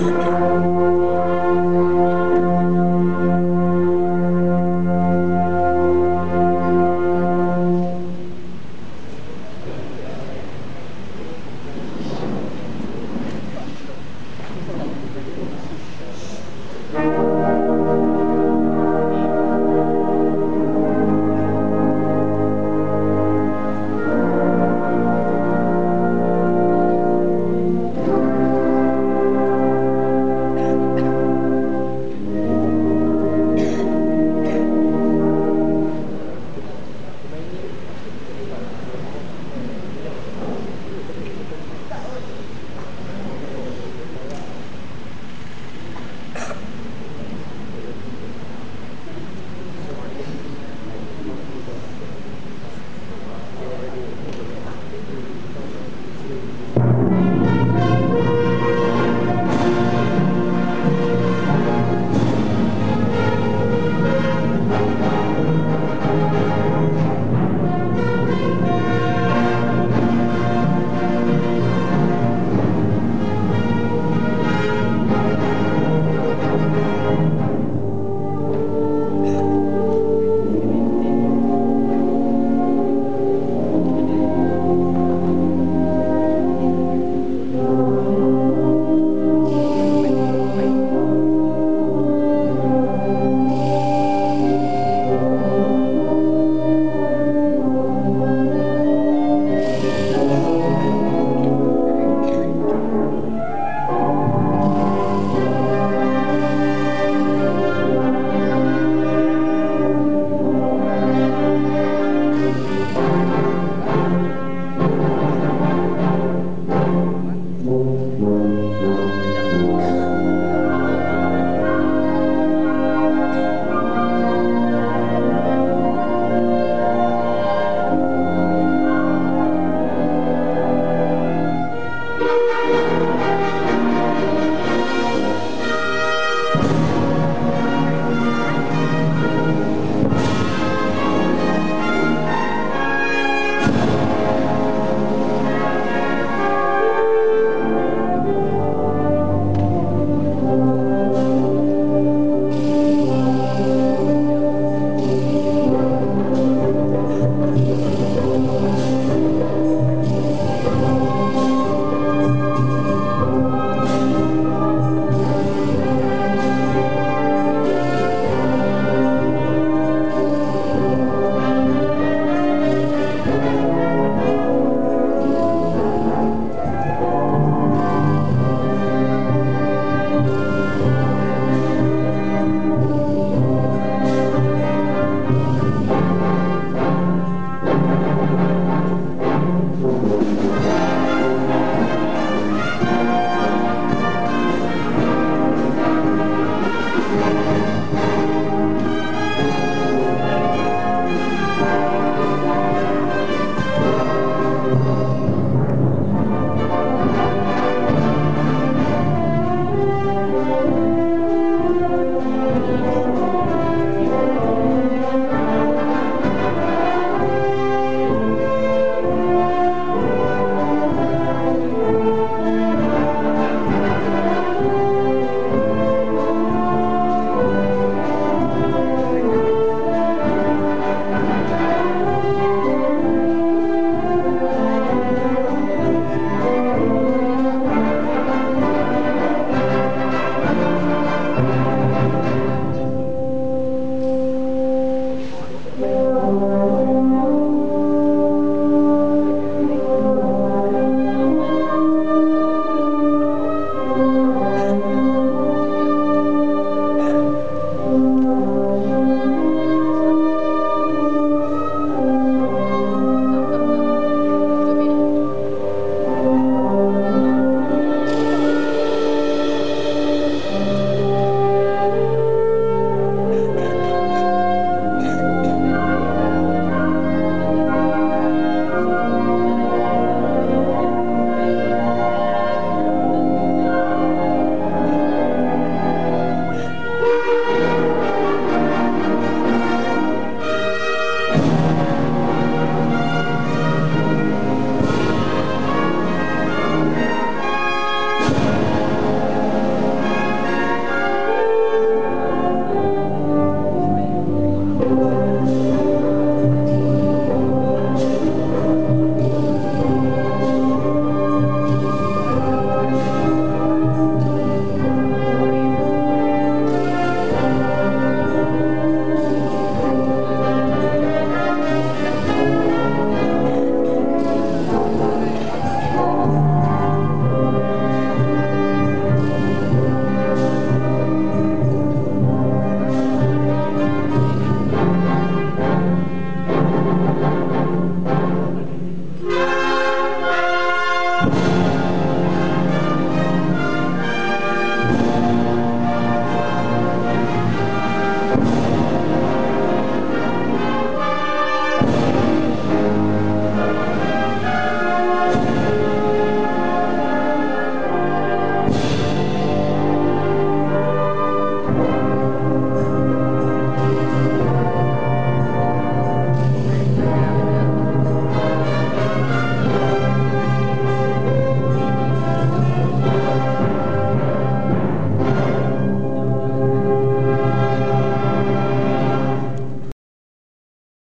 Maravilha.